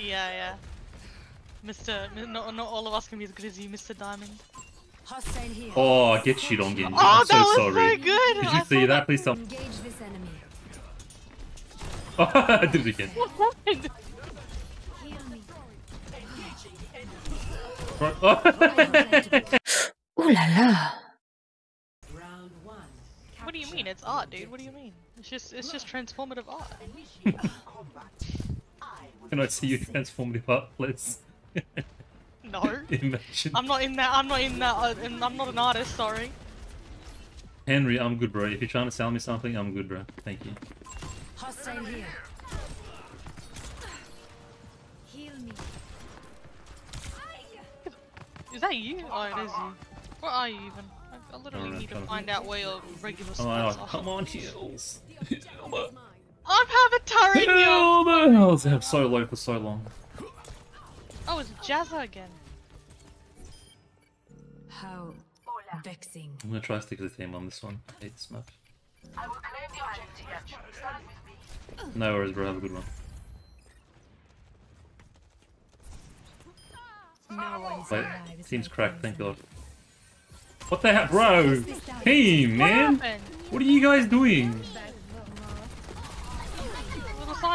Yeah, yeah. Mr. Not, not all of us can be as good as you, Mr. Diamond. Hostile here. Oh, get shit on Genji. Oh, I'm that so was sorry. so good! Did I you see that? Please tell me. Engage this enemy. Oh, I did it again. Heal me. Oh. Ooh la la. What do you mean? It's art, dude. What do you mean? It's just it's just transformative art. Can I see your transformative art, please? No. Imagine. I'm not in that. I'm not in that. Uh, I'm not an artist. Sorry. Henry, I'm good, bro. If you're trying to sell me something, I'm good, bro. Thank you. Hostile here. Heal me. Is that you? Oh, it is you. Where are you even? I, I literally Alright, need to come on. find out where your regular Oh, spots oh, are. come on, heals. I'm having a turret here. Hell the hells have so low for so long. Oh, it's Jazza again. How vexing. I'm gonna try to stick to the theme on this one. I hate this map. No worries, bro. Have a good one. No one's Wait, alive. team's cracked, thank. God. What the heck, bro? Team, man. What are you guys doing?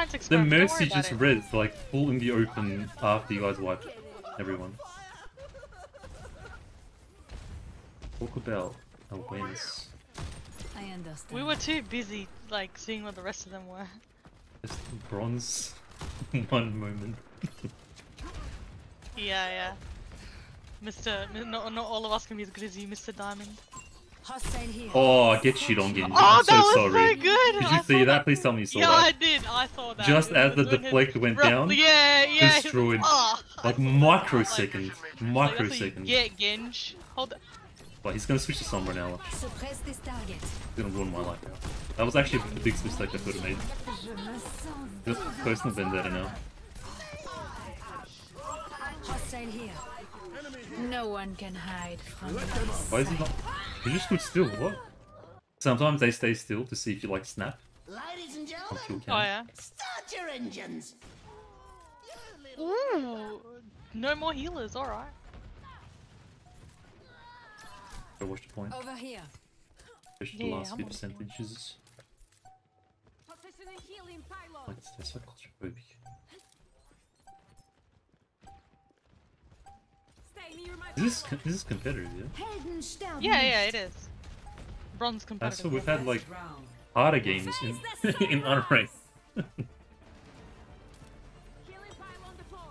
Little science The experiment. don't worry Mercy about just it. res like full in the open after you guys wiped everyone. Talk about awareness. I understand. We were too busy, like, seeing where the rest of them were. Just bronze. One moment. Yeah, yeah. Mr. M- Not, not all of us can be as good as you, Mr. Diamond. Hostile here. Oh, get shit on Genji. Oh, I'm so that was sorry. so good! Did I you see saw that? Please tell me you saw Yeah, I did. I saw that. Just as the when deflect went Ru- down, Yeah, yeah. destroyed. Oh, Like I saw that. microsecond. Oh like, that's what Microsecond. get, Genj. Hold on. Well, he's gonna switch to Sombra now. Suppress this target. He's gonna ruin my life now. That was actually the biggest mistake I could have made. Je me sens Just personal vendetta now. hostile here. No one can hide from me. Why is he not? He just stood still. What? Sometimes they stay still to see if you like snap. Ladies and gentlemen. Oh, yeah. start your engines. Ooh. No more healers, alright. Go watch the point. Over here. Push the Yeah, last I'm few on the point. percentages. Like they're so claustrophobic. Is this is this competitive? Yeah. Yeah, yeah, it is. Bronze ah, That's competitive. what we've had like harder games in in unranked.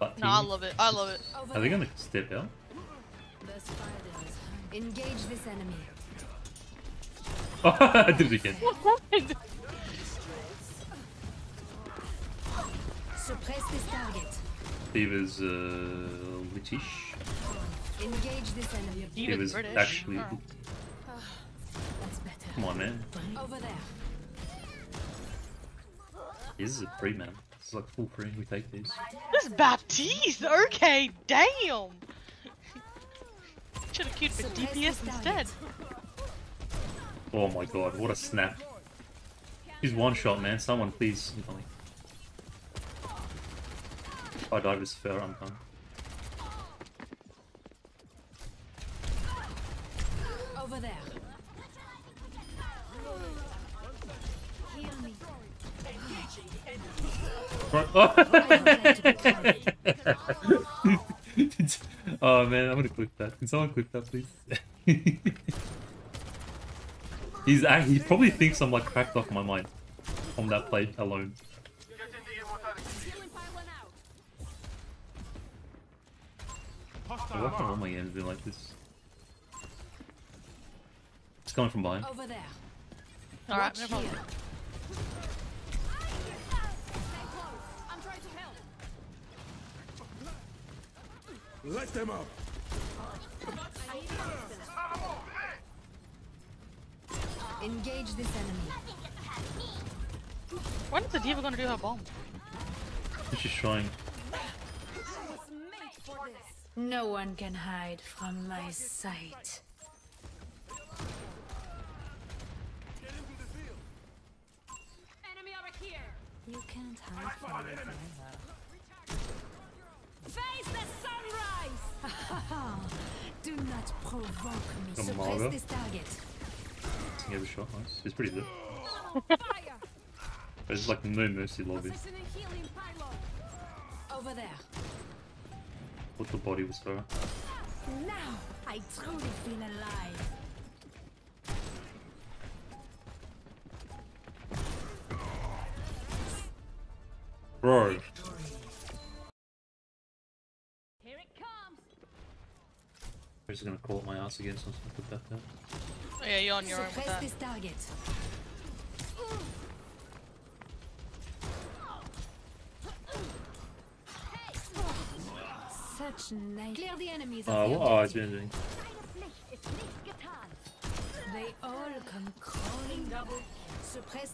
But No, I love it. I love it. Are they gonna step out? Engage this enemy. Oh, I did it again. Suppress this target. D.Va's uh, British. Engage this enemy. He It was was British. actually. Alright. That's better. Come on, man. Over there. This is a free man. This is like full free. We take these. This Baptiste! Okay, damn! Should have queued for DPS this instead. Oh my god, what a snap. He's one shot, man. Someone please. You know, if I die this fair, I'm done. Over there. Heal me. Right. Oh. man, I'm gonna clip that. Can someone clip that, please? He's act- he probably thinks I'm like cracked off my mind on that play alone. Why can't all my games be like this? It's coming from behind. Over there. Alright, no Watch problem. here. Let them up. Engage this enemy. When is the D.Va gonna do her bomb? She's trying. No one can hide from my sight. You can't hide from it either. Face the sunrise! Do not provoke me. This target. Yeah, the shot, nice. It's pretty good. There's like no mercy lobby. Over there. What the body was for. Now I truly feel alive. Bro, Here it comes. I'm just gonna call it my ass again, so I'm gonna put that down. Oh, yeah, you're on your own with that. this target. Such nice. Clear the enemies oh, of the what are I objective. doing? Deine Pflicht ist nicht getan. They all come crawling. Suppress